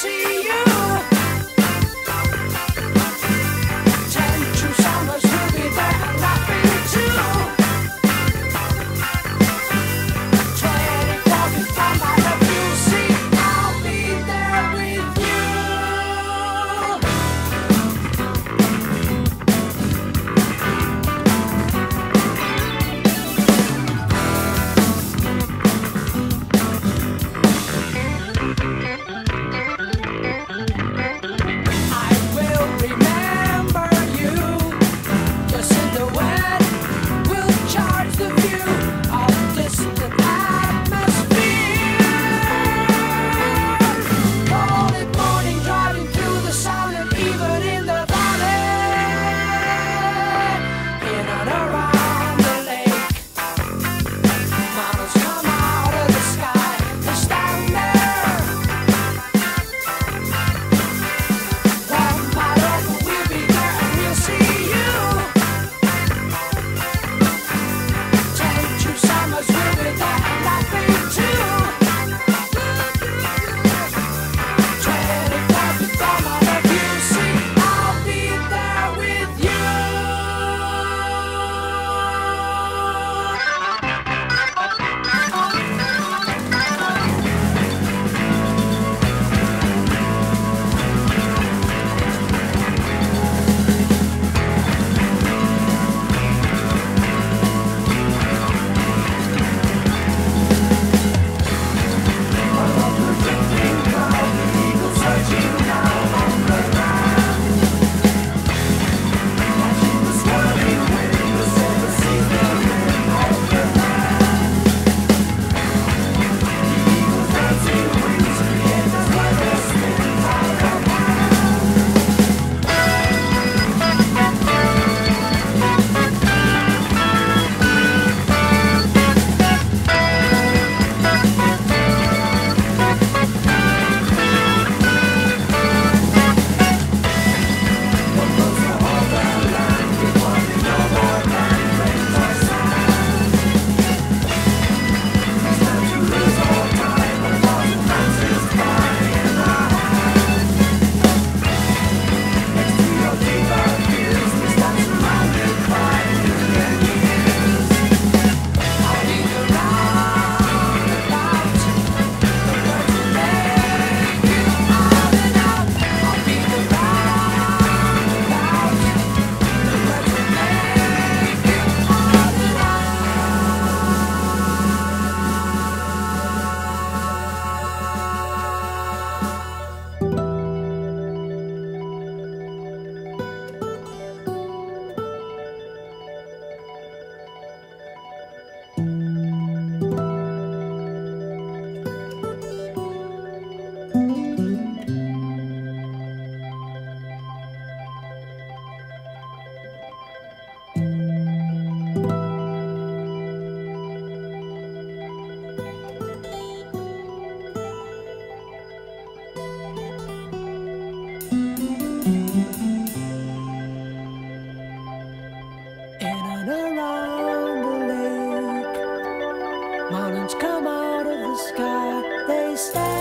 see. Mountains come out of the sky, they stand.